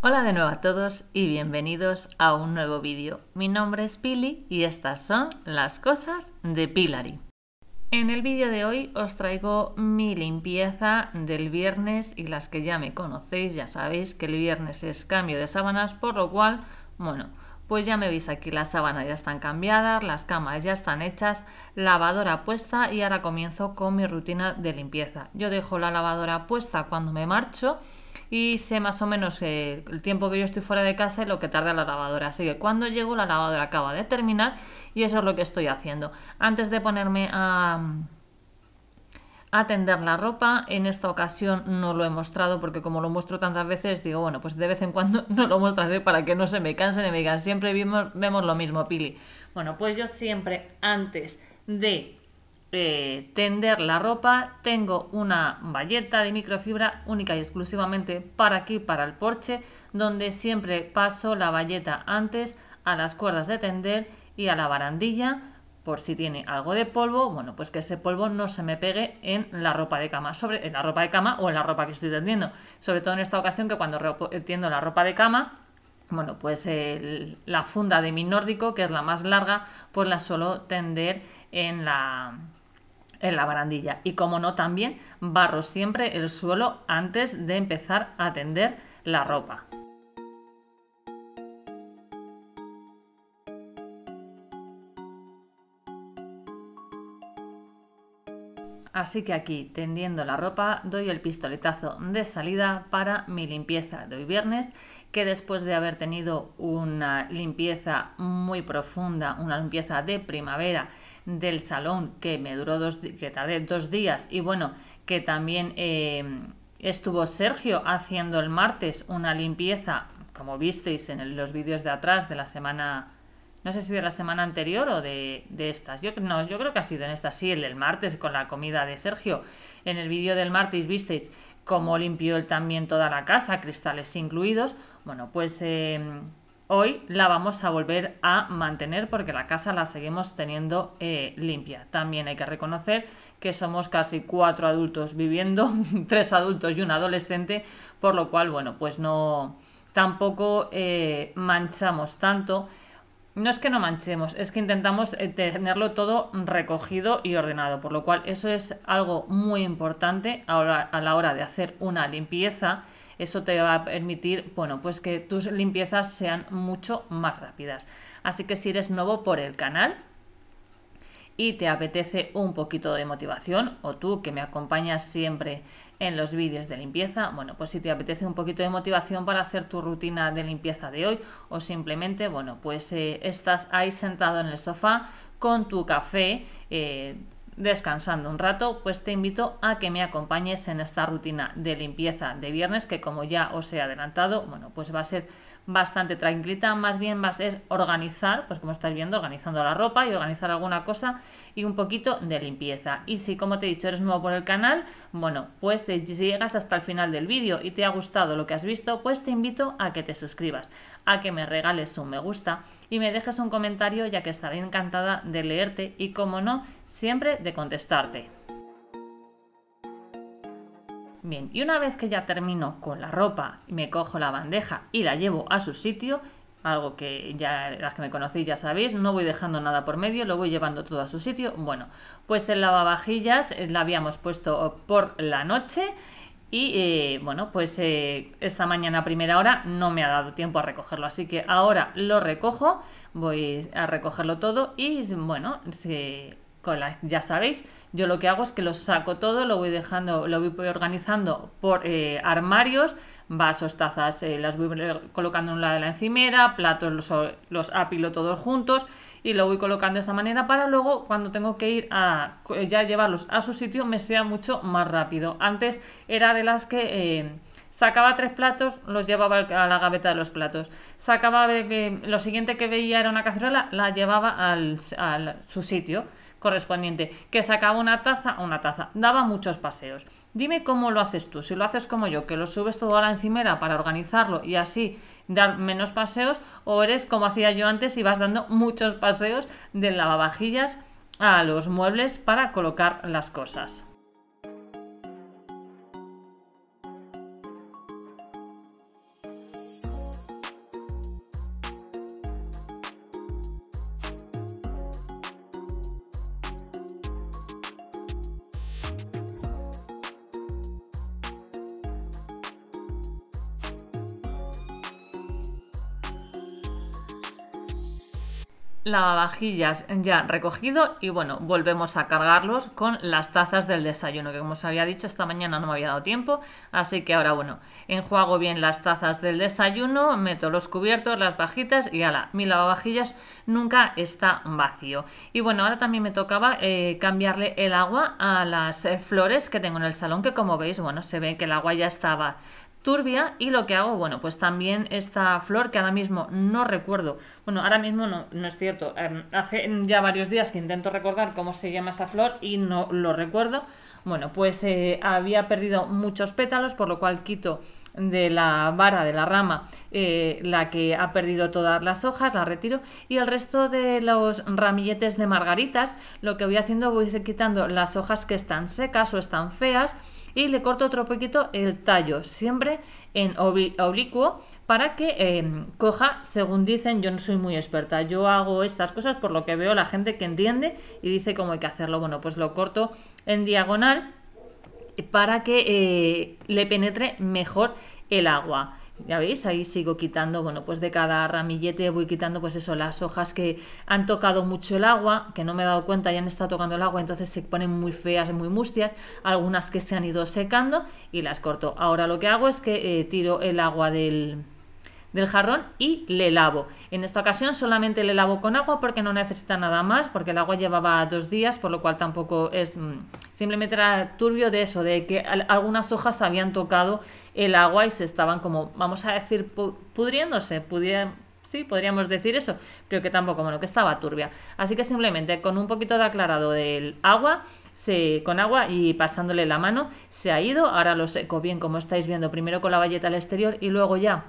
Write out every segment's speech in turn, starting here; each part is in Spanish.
Hola de nuevo a todos y bienvenidos a un nuevo vídeo. Mi nombre es Pili y estas son las cosas de Pilari. En el vídeo de hoy os traigo mi limpieza del viernes y las que ya me conocéis ya sabéis que el viernes es cambio de sábanas por lo cual, bueno, pues ya me veis aquí, las sábanas ya están cambiadas, las camas ya están hechas, lavadora puesta y ahora comienzo con mi rutina de limpieza. Yo dejo la lavadora puesta cuando me marcho y sé más o menos eh, el tiempo que yo estoy fuera de casa y lo que tarda la lavadora. Así que cuando llego la lavadora acaba de terminar y eso es lo que estoy haciendo. Antes de ponerme a, tender la ropa, en esta ocasión no lo he mostrado porque como lo muestro tantas veces digo, bueno, pues de vez en cuando no lo mostraré para que no se me cansen y me digan, siempre vemos, vemos lo mismo, Pili. Bueno, pues yo siempre antes de eh, tender la ropa, tengo una valleta de microfibra única y exclusivamente para aquí, para el porche, donde siempre paso la valleta antes a las cuerdas de tender y a la barandilla por si tiene algo de polvo, bueno, pues que ese polvo no se me pegue en la ropa de cama, sobre en la ropa de cama o en la ropa que estoy tendiendo. Sobre todo en esta ocasión que cuando tiendo la ropa de cama, bueno, pues la funda de mi nórdico, que es la más larga, pues la suelo tender en la en la barandilla. Y como no, también barro siempre el suelo antes de empezar a tender la ropa. Así que aquí, tendiendo la ropa, doy el pistoletazo de salida para mi limpieza de hoy viernes, que después de haber tenido una limpieza muy profunda, una limpieza de primavera del salón que me duró dos, que tardé dos días y bueno, que también eh, estuvo Sergio haciendo el martes una limpieza, como visteis en los vídeos de atrás de la semana, no sé si de la semana anterior o de, estas, yo, no, yo creo que ha sido en esta, sí, el del martes con la comida de Sergio. En el vídeo del martes visteis cómo limpió él también toda la casa, cristales incluidos. Bueno, pues... Eh, Hoy la vamos a volver a mantener porque la casa la seguimos teniendo eh, limpia. También hay que reconocer que somos casi cuatro adultos viviendo, tres adultos y un adolescente, por lo cual, bueno, pues no tampoco eh, manchamos tanto. No es que no manchemos, es que intentamos eh, tenerlo todo recogido y ordenado, por lo cual eso es algo muy importante a la hora de hacer una limpieza eso te va a permitir, bueno, pues que tus limpiezas sean mucho más rápidas. Así que si eres nuevo por el canal, y te apetece un poquito de motivación, o tú que me acompañas siempre en los vídeos de limpieza, bueno, pues si te apetece un poquito de motivación para hacer tu rutina de limpieza de hoy, o simplemente, bueno, pues eh, estás ahí sentado en el sofá con tu café. Eh, descansando un rato, pues te invito a que me acompañes en esta rutina de limpieza de viernes que como ya os he adelantado, bueno, pues va a ser bastante tranquilita, más bien va a ser organizar, pues como estáis viendo, organizando la ropa y organizar alguna cosa y un poquito de limpieza. Y si como te he dicho eres nuevo por el canal, bueno, pues si llegas hasta el final del vídeo y te ha gustado lo que has visto, pues te invito a que te suscribas, a que me regales un me gusta y me dejes un comentario ya que estaré encantada de leerte y como no, siempre de contestarte. Bien, y una vez que ya termino con la ropa, me cojo la bandeja y la llevo a su sitio, algo que ya las que me conocéis ya sabéis, no voy dejando nada por medio, lo voy llevando todo a su sitio. Bueno, pues el lavavajillas eh, la habíamos puesto por la noche y eh, bueno, pues eh, esta mañana a primera hora no me ha dado tiempo a recogerlo, así que ahora lo recojo, voy a recogerlo todo y bueno, se ya sabéis, yo lo que hago es que lo saco todo, lo voy dejando, lo voy organizando por eh, armarios, vasos, tazas, eh, las voy colocando en un lado de la encimera, platos los, los apilo todos juntos y lo voy colocando de esa manera para luego cuando tengo que ir a ya llevarlos a su sitio me sea mucho más rápido. Antes era de las que... Eh, sacaba tres platos, los llevaba a la gaveta de los platos. Sacaba lo siguiente que veía era una cacerola, la llevaba al, a su sitio correspondiente, que sacaba una taza, una taza, daba muchos paseos. Dime cómo lo haces tú, si lo haces como yo, que lo subes todo a la encimera para organizarlo y así dar menos paseos, o eres como hacía yo antes y vas dando muchos paseos del lavavajillas a los muebles para colocar las cosas. Lavavajillas ya recogido y bueno, volvemos a cargarlos con las tazas del desayuno, que como os había dicho esta mañana no me había dado tiempo, así que ahora bueno, enjuago bien las tazas del desayuno, meto los cubiertos, las vajitas y ala, mi lavavajillas nunca está vacío. Y bueno, ahora también me tocaba eh, cambiarle el agua a las eh, flores que tengo en el salón, que como veis, bueno, se ve que el agua ya estaba turbia y lo que hago, bueno, pues también esta flor que ahora mismo no recuerdo, bueno, ahora mismo no, no es cierto, em, hace ya varios días que intento recordar cómo se llama esa flor y no lo recuerdo, bueno, pues eh, había perdido muchos pétalos, por lo cual quito de la vara de la rama eh, la que ha perdido todas las hojas, la retiro. Y el resto de los ramilletes de margaritas lo que voy haciendo voy quitando las hojas que están secas o están feas y le corto otro poquito el tallo, siempre en oblicuo para que em, coja, según dicen, yo no soy muy experta, yo hago estas cosas por lo que veo la gente que entiende y dice cómo hay que hacerlo. Bueno, pues lo corto en diagonal para que eh, le penetre mejor el agua. Ya veis, ahí sigo quitando, bueno, pues de cada ramillete voy quitando, pues eso, las hojas que han tocado mucho el agua, que no me he dado cuenta, ya han estado tocando el agua, entonces se ponen muy feas, muy mustias, algunas que se han ido secando y las corto. Ahora lo que hago es que eh, tiro el agua del, del jarrón y le lavo. En esta ocasión solamente le lavo con agua porque no necesita nada más, porque el agua llevaba dos días, por lo cual tampoco es... Mm, simplemente era turbio de eso, de que algunas hojas habían tocado el agua y se estaban como, vamos a decir, pudriéndose, sí, podríamos decir eso, pero que tampoco, bueno, que estaba turbia. Así que simplemente con un poquito de aclarado del agua, con agua y pasándole la mano, se ha ido. Ahora lo seco bien, como estáis viendo, primero con la valleta al exterior y luego ya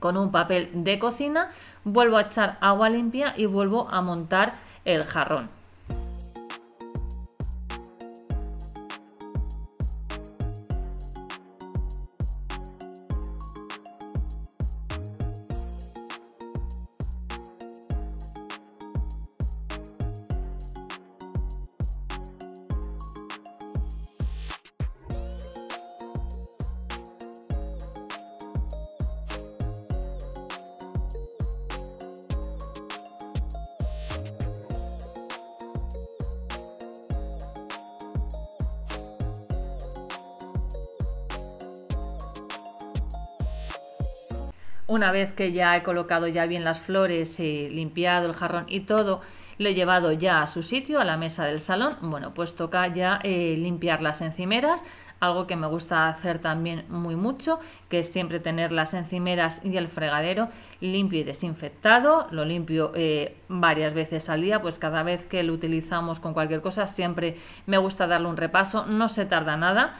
con un papel de cocina, vuelvo a echar agua limpia y vuelvo a montar el jarrón. Una vez que ya he colocado ya bien las flores, he limpiado el jarrón y todo, lo he llevado ya a su sitio, a la mesa del salón. Bueno, pues toca ya eh, limpiar las encimeras, algo que me gusta hacer también muy mucho, que es siempre tener las encimeras y el fregadero limpio y desinfectado. Lo limpio eh, varias veces al día, pues cada vez que lo utilizamos con cualquier cosa siempre me gusta darle un repaso, no se tarda nada.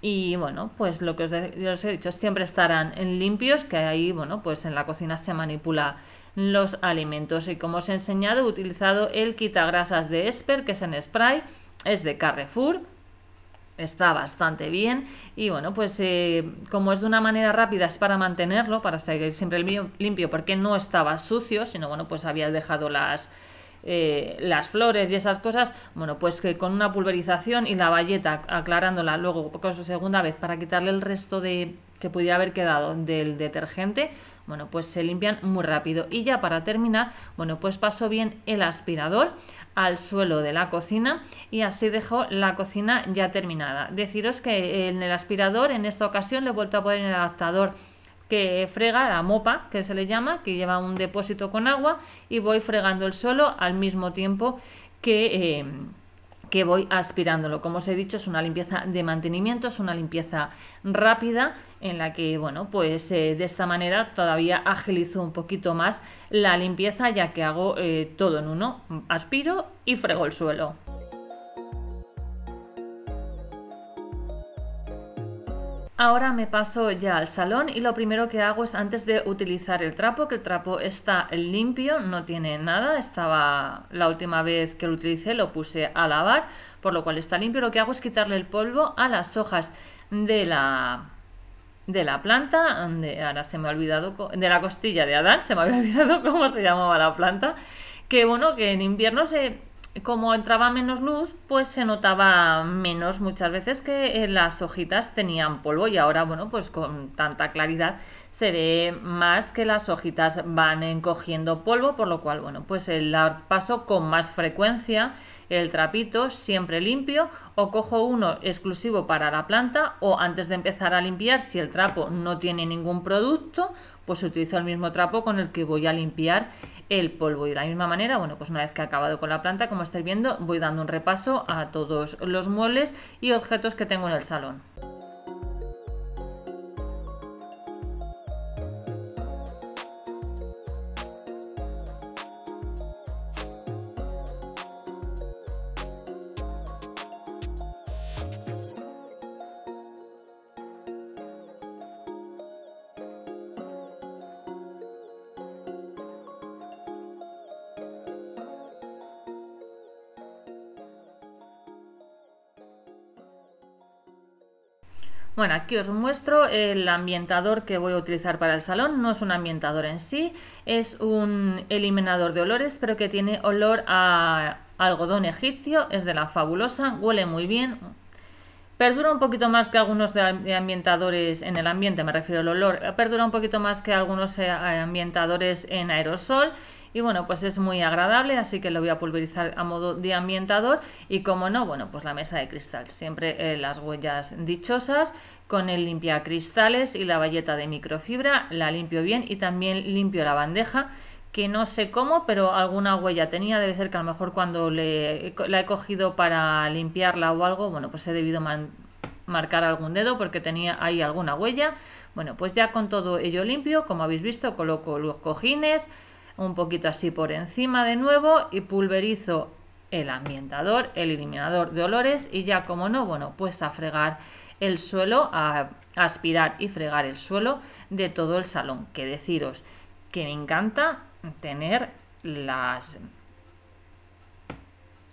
Y bueno, pues lo que os, he dicho, siempre estarán limpios, que ahí, bueno, pues en la cocina se manipula los alimentos. Y como os he enseñado, he utilizado el quitagrasas de Esper, que es en spray, es de Carrefour, está bastante bien y bueno pues eh, como es de una manera rápida es para mantenerlo para seguir siempre limpio porque no estaba sucio sino bueno pues había dejado las eh, las flores y esas cosas, bueno, pues que con una pulverización y la valleta aclarándola luego por segunda vez para quitarle el resto de que pudiera haber quedado del detergente, bueno, pues se limpian muy rápido. Y ya para terminar, bueno, pues paso bien el aspirador al suelo de la cocina y así dejo la cocina ya terminada. Deciros que en el aspirador en esta ocasión le he vuelto a poner el adaptador que frega la mopa, que se le llama, que lleva un depósito con agua y voy fregando el suelo al mismo tiempo que, eh, que voy aspirándolo. Como os he dicho, es una limpieza de mantenimiento, es una limpieza rápida en la que, bueno, pues eh, de esta manera todavía agilizo un poquito más la limpieza ya que hago eh, todo en uno, aspiro y frego el suelo. Ahora me paso ya al salón y lo primero que hago es antes de utilizar el trapo, que el trapo está limpio, no tiene nada, estaba la última vez que lo utilicé lo puse a lavar, por lo cual está limpio, lo que hago es quitarle el polvo a las hojas de la de la planta, de, ahora se me ha olvidado, de la costilla de Adán, se me había olvidado cómo se llamaba la planta, que bueno, que en invierno se como entraba menos luz, pues se notaba menos. Muchas veces que eh, las hojitas tenían polvo y ahora, bueno, pues con tanta claridad se ve más que las hojitas van encogiendo polvo, por lo cual, bueno, pues el paso con más frecuencia el trapito siempre limpio o cojo uno exclusivo para la planta o antes de empezar a limpiar, si el trapo no tiene ningún producto, pues utilizo el mismo trapo con el que voy a limpiar el polvo. Y de la misma manera, bueno, pues una vez que he acabado con la planta, como estáis viendo, voy dando un repaso a todos los muebles y objetos que tengo en el salón. Bueno, aquí os muestro el ambientador que voy a utilizar para el salón. No es un ambientador en sí, es un eliminador de olores, pero que tiene olor a algodón egipcio. Es de la fabulosa, huele muy bien. Perdura un poquito más que algunos de ambientadores en el ambiente, me refiero al olor. Perdura un poquito más que algunos eh, ambientadores en aerosol y bueno, pues es muy agradable, así que lo voy a pulverizar a modo de ambientador y como no, bueno, pues la mesa de cristal, siempre eh, las huellas dichosas con el limpia cristales y la valleta de microfibra, la limpio bien y también limpio la bandeja que no sé cómo, pero alguna huella tenía, debe ser que a lo mejor cuando le, la he cogido para limpiarla o algo, bueno, pues he debido marcar algún dedo porque tenía ahí alguna huella. Bueno, pues ya con todo ello limpio, como habéis visto, coloco los cojines, un poquito así por encima de nuevo y pulverizo el ambientador, el eliminador de olores y ya como no, bueno, pues a fregar el suelo, a aspirar y fregar el suelo de todo el salón. Que deciros que me encanta tener las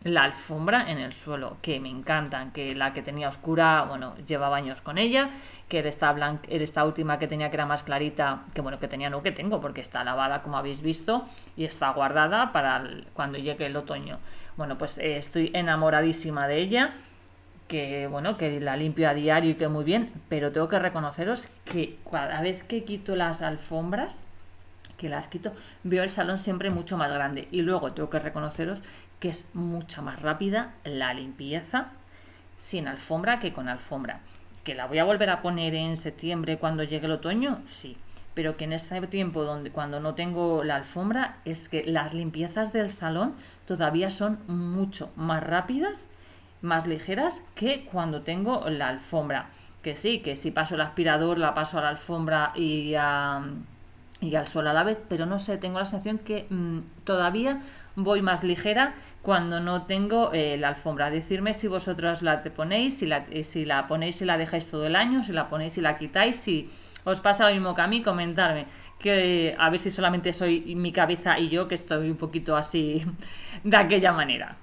la alfombra en el suelo, que me encantan, que la que tenía oscura, bueno, llevaba años con ella, que era esta, esta última que tenía que era más clarita, que bueno, que tenía no que tengo, porque está lavada como habéis visto y está guardada para cuando llegue el otoño. Bueno, pues eh, estoy enamoradísima de ella, que bueno, que la limpio a diario y que muy bien, pero tengo que reconoceros que cada vez que quito las alfombras, que las quito, veo el salón siempre mucho más grande. Y luego tengo que reconoceros que es mucha más rápida la limpieza sin alfombra que con alfombra. ¿Que la voy a volver a poner en septiembre cuando llegue el otoño? Sí. Pero que en este tiempo donde cuando no tengo la alfombra es que las limpiezas del salón todavía son mucho más rápidas, más ligeras que cuando tengo la alfombra. Que sí, que si paso el aspirador la paso a la alfombra y a y al suelo a la vez, pero no sé, tengo la sensación que mm, todavía voy más ligera cuando no tengo eh, la alfombra. Decirme si vosotros la te ponéis, si la, si la ponéis y la dejáis todo el año, si la ponéis y la quitáis, si os pasa lo mismo que a mí, comentarme. Que a ver si solamente soy mi cabeza y yo que estoy un poquito así de aquella manera.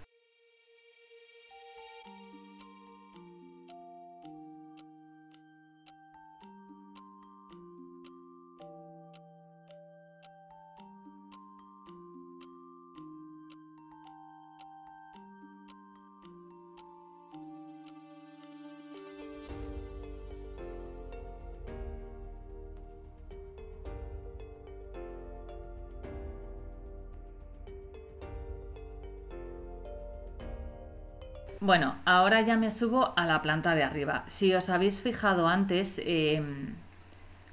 Bueno, ahora ya me subo a la planta de arriba. Si os habéis fijado antes, em,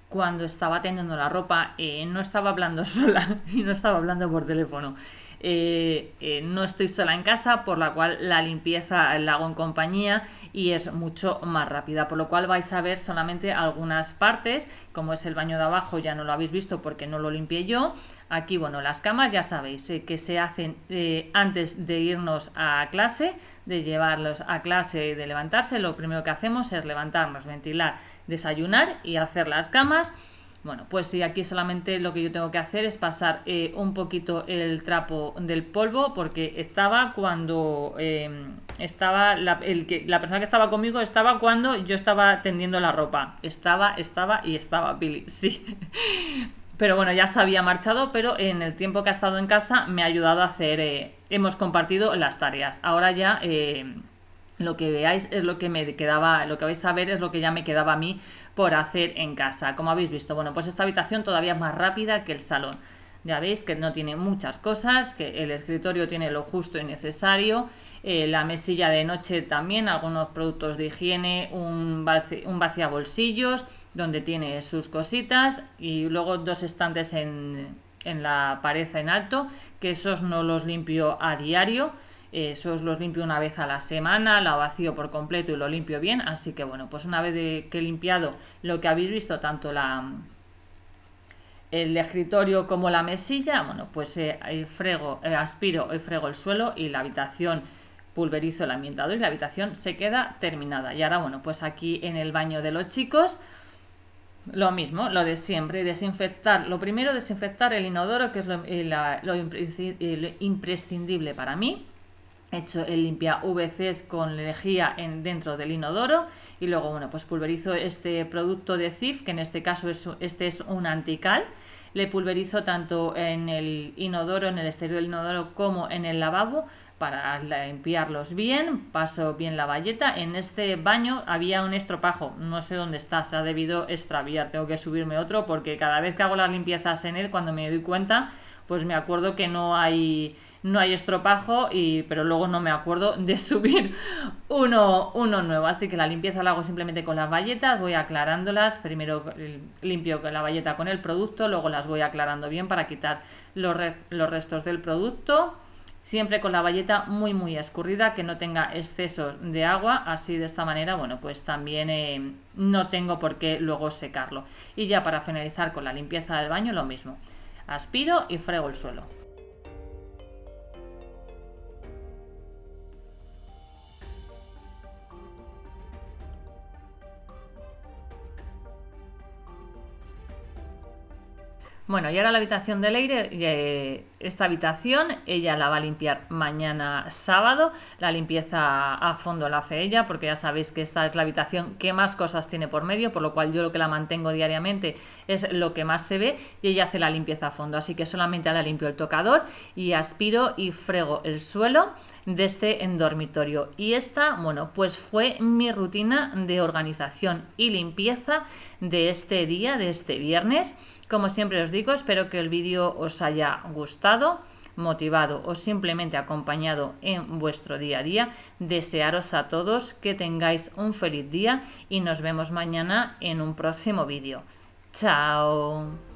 cuando estaba teniendo la ropa, eh, no estaba hablando sola y no estaba hablando por teléfono. Eh, eh, no estoy sola en casa, por la cual la limpieza la hago en compañía y es mucho más rápida, por lo cual vais a ver solamente algunas partes, como es el baño de abajo, ya no lo habéis visto porque no lo limpié yo. Aquí, bueno, las camas ya sabéis que se hacen antes de irnos a clase, de llevarlos a clase, de levantarse, lo primero que hacemos es levantarnos, ventilar, desayunar y hacer las camas. Bueno, pues si aquí solamente lo que yo tengo que hacer es pasar eh, un poquito el trapo del polvo porque estaba cuando em, estaba la, el que, la persona que estaba conmigo estaba cuando yo estaba tendiendo la ropa. Estaba, estaba y estaba Billy, sí. Pero bueno, ya se había marchado, pero en el tiempo que ha estado en casa me ha ayudado a hacer, eh, hemos compartido las tareas. Ahora ya... Lo que veáis es lo que me quedaba, lo que vais a ver es lo que ya me quedaba a mí por hacer en casa. Como habéis visto, bueno, pues esta habitación todavía es más rápida que el salón. Ya veis que no tiene muchas cosas, que el escritorio tiene lo justo y necesario, eh, la mesilla de noche también, algunos productos de higiene, un, un vacía bolsillos donde tiene sus cositas y luego dos estantes en, en la pared en alto, que esos no los limpio a diario esos los limpio una vez a la semana, la vacío por completo y lo limpio bien. Así que bueno, pues una vez que he limpiado lo que habéis visto, tanto la el escritorio como la mesilla, bueno, pues eh, frego, eh, aspiro y frego el suelo y la habitación pulverizo el ambientador y la habitación se queda terminada. Y ahora, bueno, pues aquí en el baño de los chicos, lo mismo, lo de siempre, desinfectar, lo primero desinfectar el inodoro, que es lo, lo imprescindible para mí, hecho el limpia VCs con lejía en, dentro del inodoro y luego bueno pues pulverizo este producto de CIF que en este caso es, este es un antical. Le pulverizo tanto en el inodoro, en el exterior del inodoro como en el lavabo para limpiarlos bien, paso bien la valleta. En este baño había un estropajo, no sé dónde está, se ha debido extraviar, tengo que subirme otro porque cada vez que hago las limpiezas en él, cuando me doy cuenta, pues me acuerdo que no hay no hay estropajo, y, pero luego no me acuerdo de subir uno, uno nuevo. Así que la limpieza la hago simplemente con las valletas, voy aclarándolas. Primero limpio la valleta con el producto, luego las voy aclarando bien para quitar los, los restos del producto. Siempre con la valleta muy muy escurrida, que no tenga exceso de agua, así de esta manera, bueno, pues también eh, no tengo por qué luego secarlo. Y ya para finalizar con la limpieza del baño, lo mismo. Aspiro y frego el suelo. Bueno, y ahora la habitación de Leire, eh, esta habitación ella la va a limpiar mañana sábado, la limpieza a fondo la hace ella porque ya sabéis que esta es la habitación que más cosas tiene por medio, por lo cual yo lo que la mantengo diariamente es lo que más se ve y ella hace la limpieza a fondo, así que solamente la limpio el tocador y aspiro y frego el suelo de este en dormitorio. Y esta, bueno, pues fue mi rutina de organización y limpieza de este día, de este viernes. Como siempre os digo, espero que el vídeo os haya gustado motivado o simplemente acompañado en vuestro día a día. Desearos a todos que tengáis un feliz día y nos vemos mañana en un próximo vídeo. Chao.